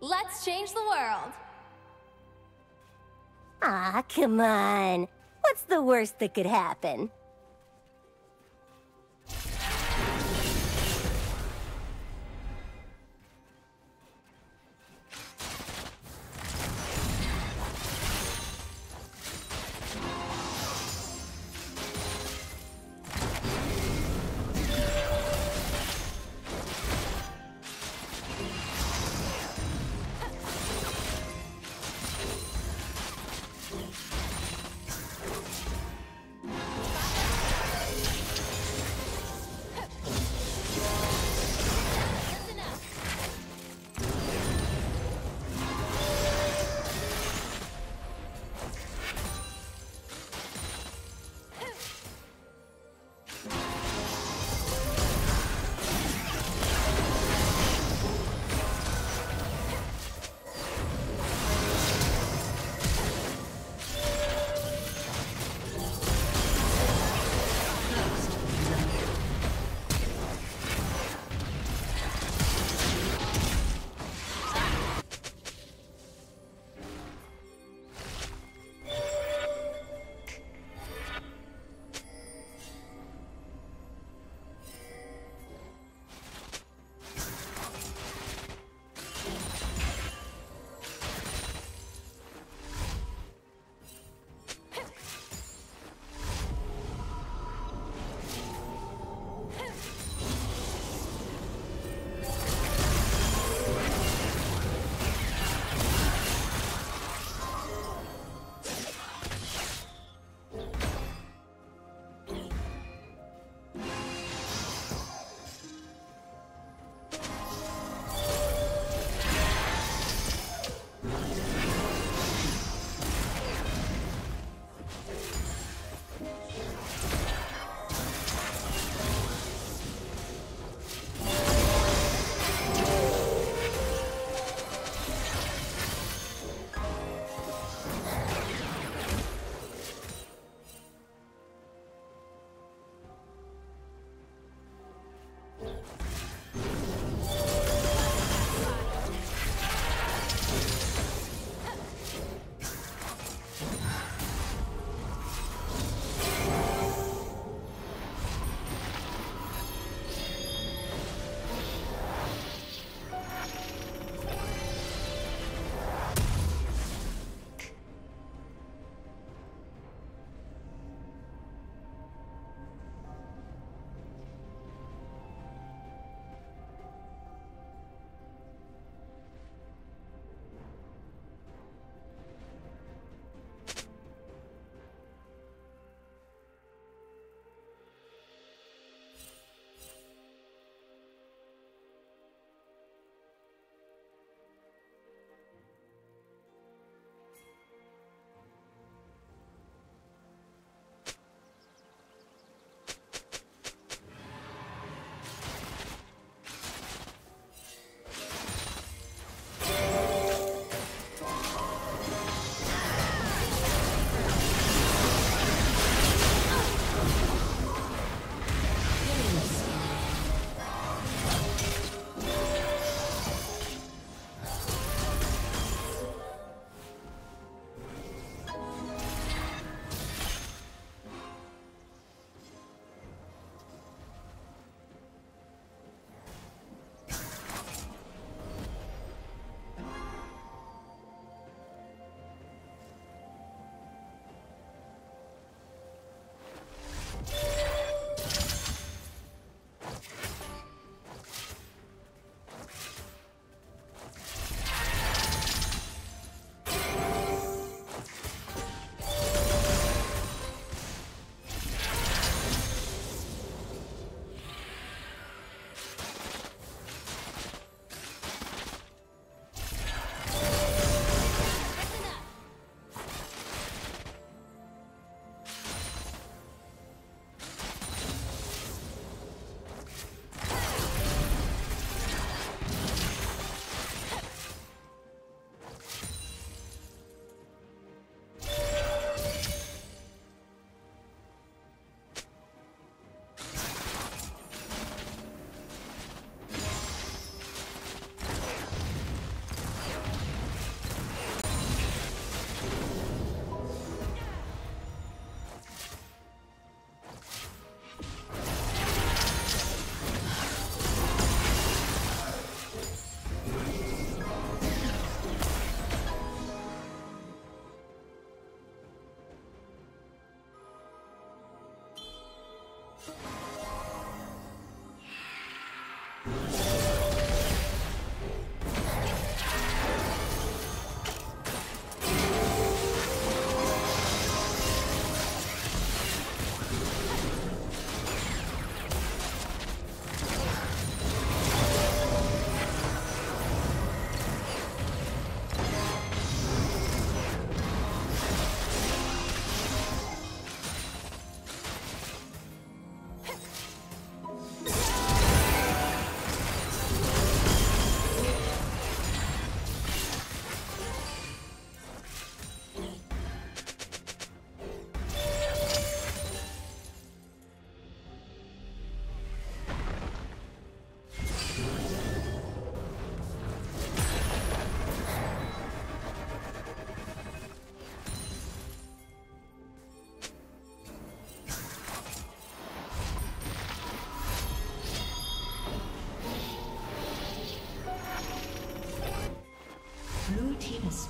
Let's change the world. Ah, come on. What's the worst that could happen?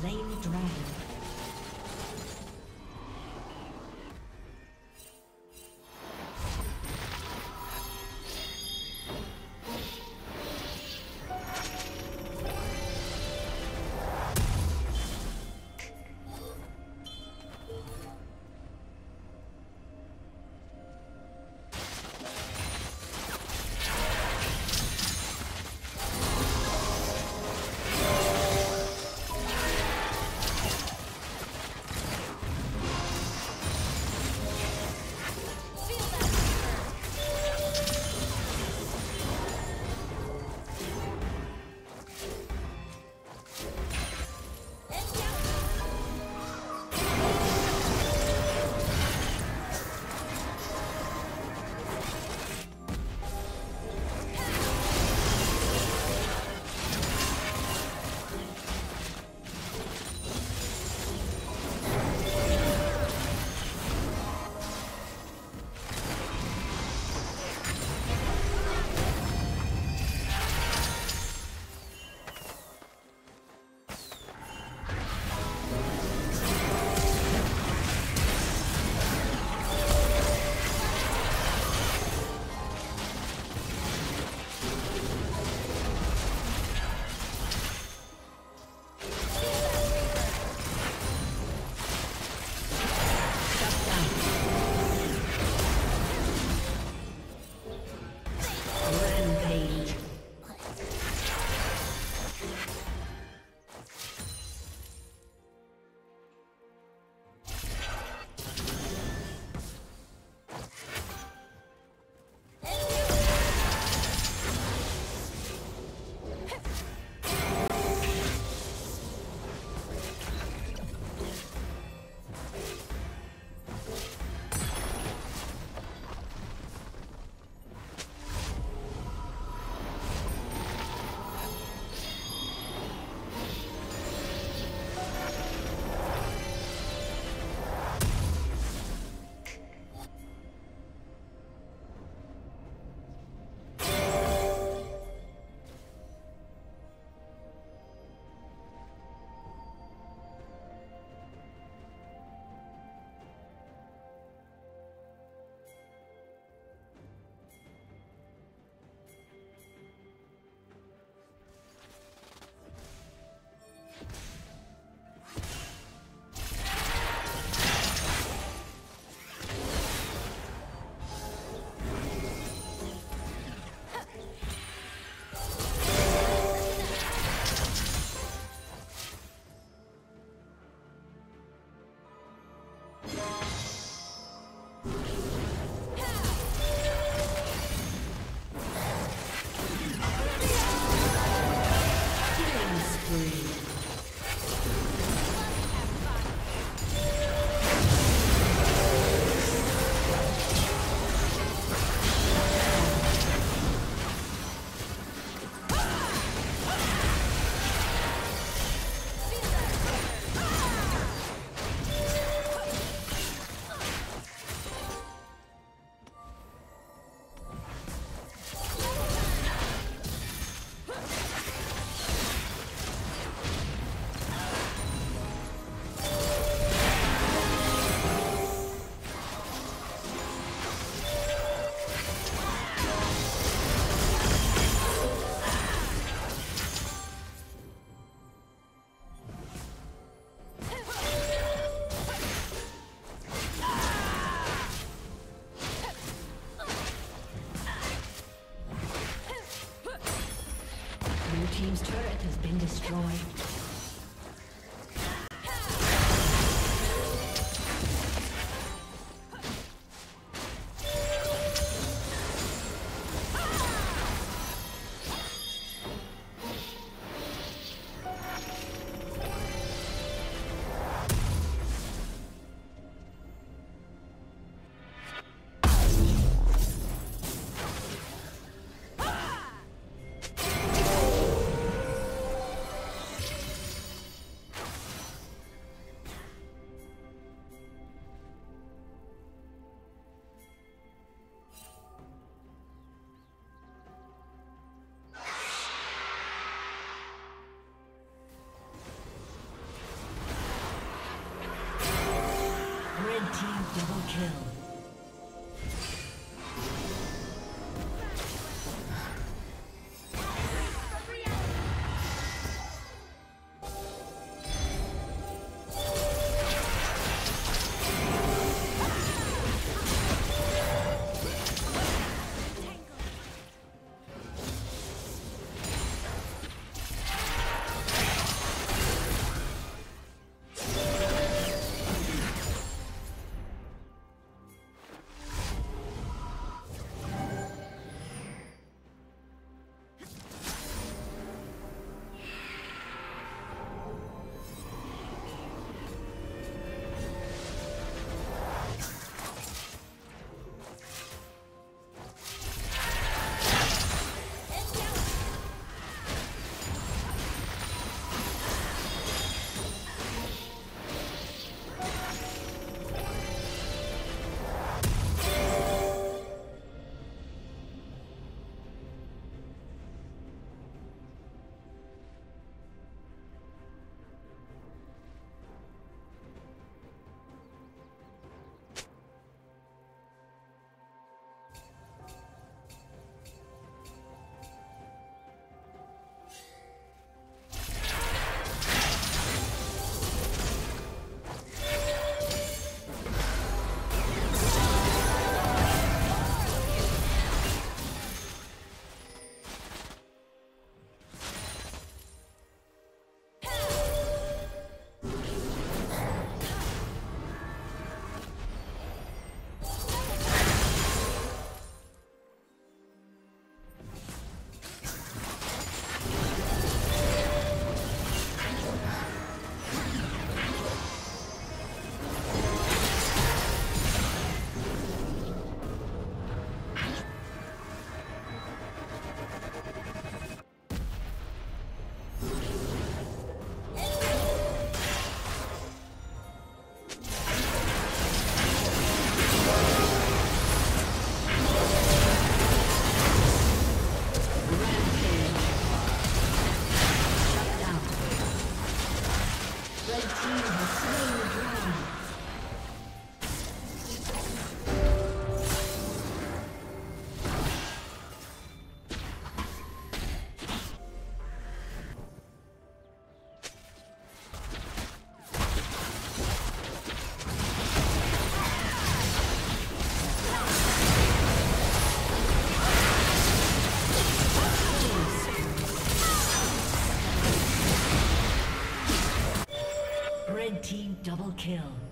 Slain the dragon. Kill.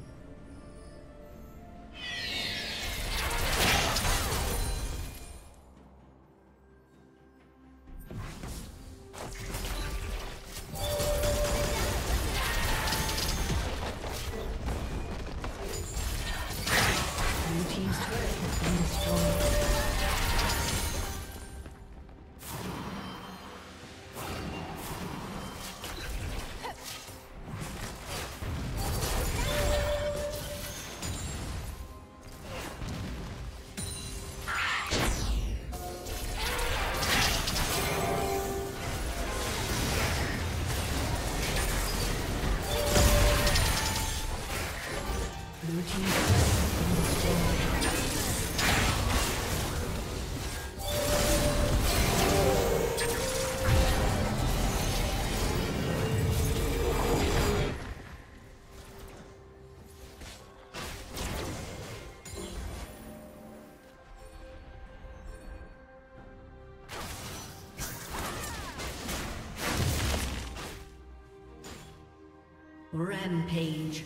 Rampage.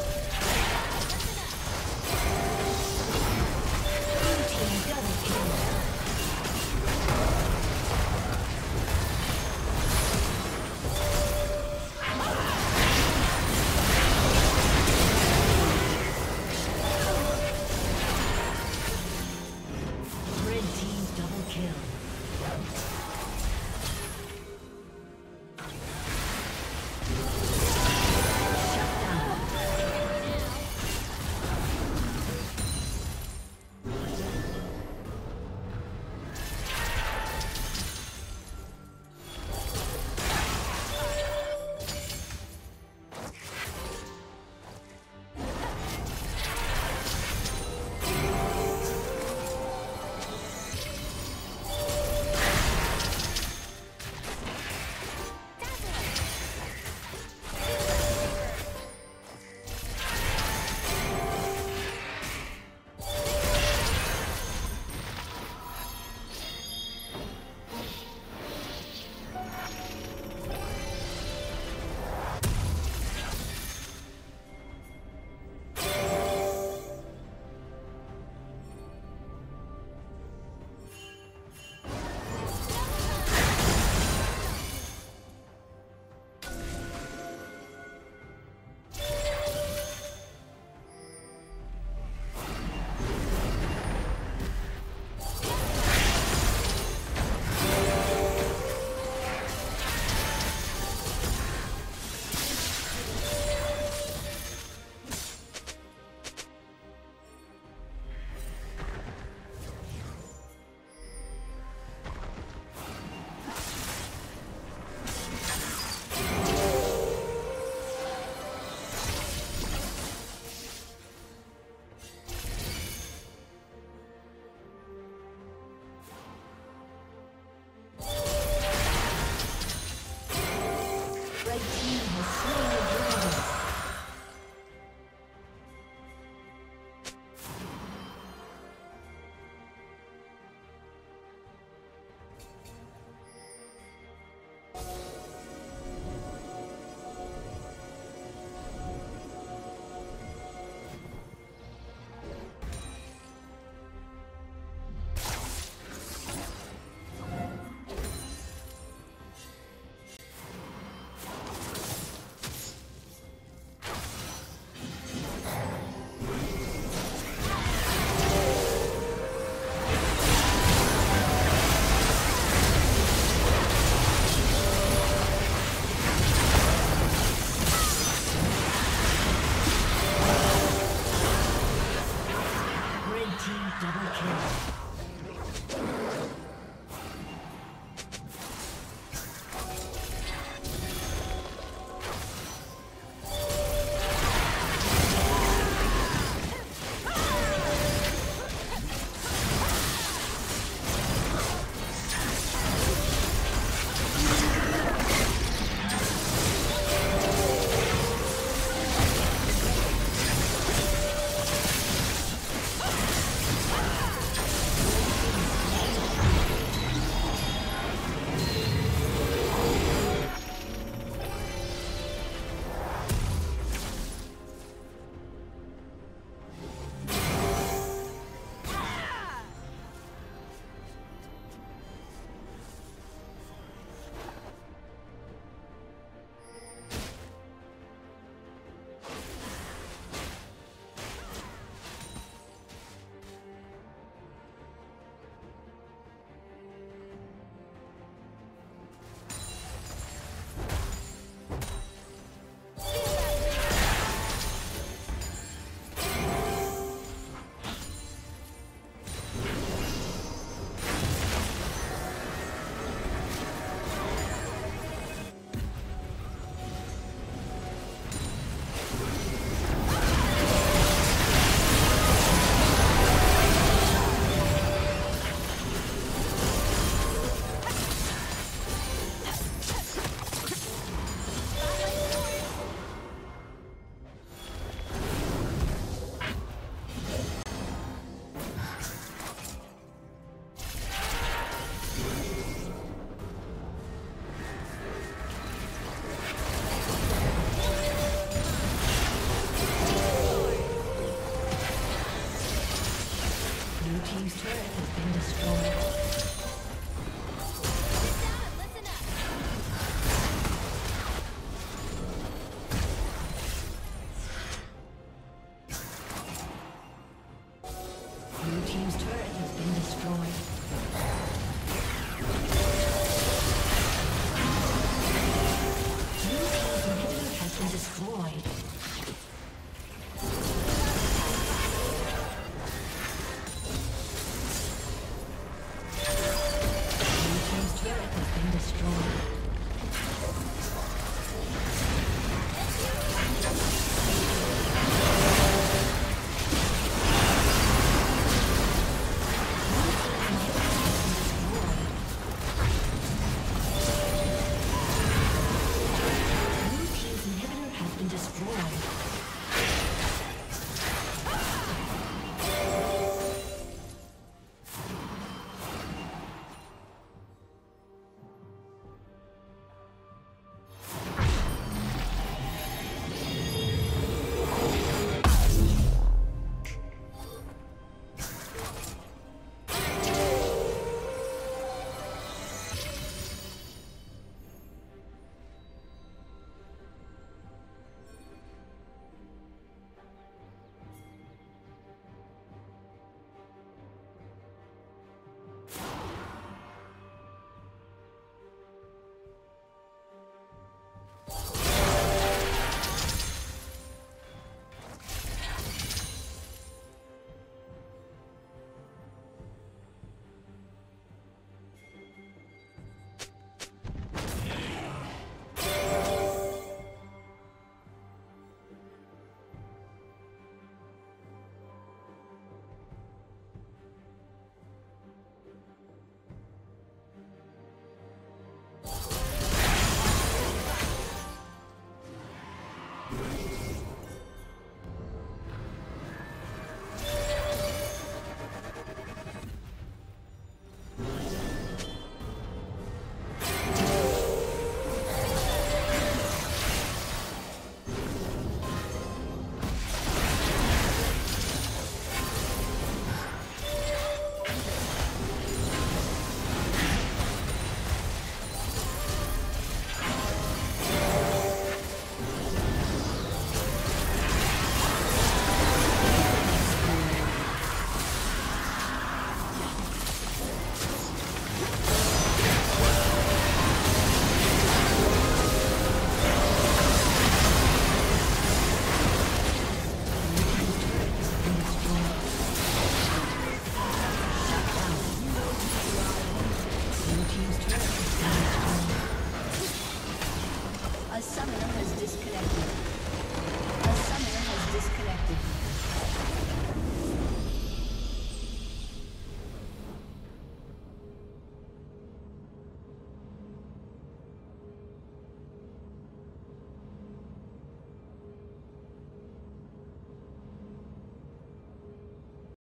Team double kill.